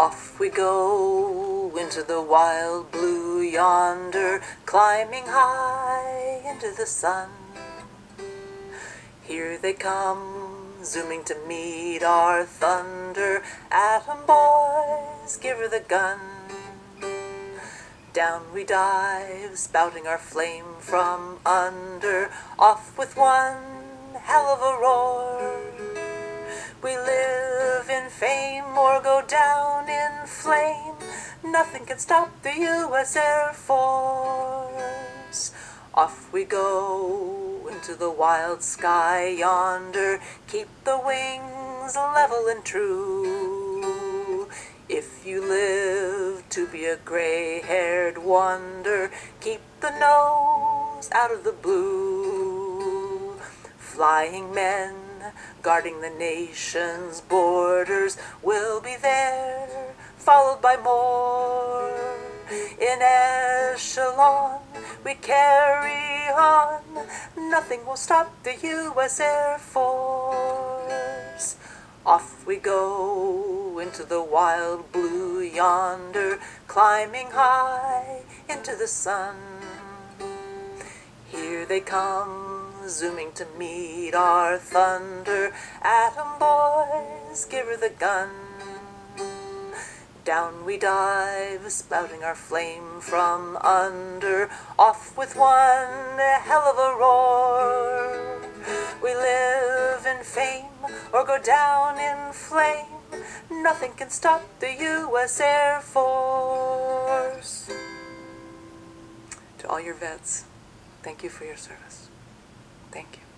Off we go into the wild blue yonder, climbing high into the sun. Here they come, zooming to meet our thunder. Atom boys, give her the gun. Down we dive, spouting our flame from under. Off with one hell of a roar. We live in fame or go down. Nothing can stop the U.S. Air Force. Off we go into the wild sky yonder. Keep the wings level and true. If you live to be a gray haired wonder, keep the nose out of the blue. Flying men guarding the nation's borders will be there, followed by more. In echelon we carry on, nothing will stop the U.S. Air Force. Off we go into the wild blue yonder, climbing high into the sun. Here they come, zooming to meet our thunder. Atom boys, give her the gun. Down we dive, spouting our flame from under. Off with one hell of a roar. We live in fame or go down in flame. Nothing can stop the U.S. Air Force. To all your vets, thank you for your service. Thank you.